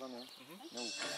przerwane Uhum. Né, Não.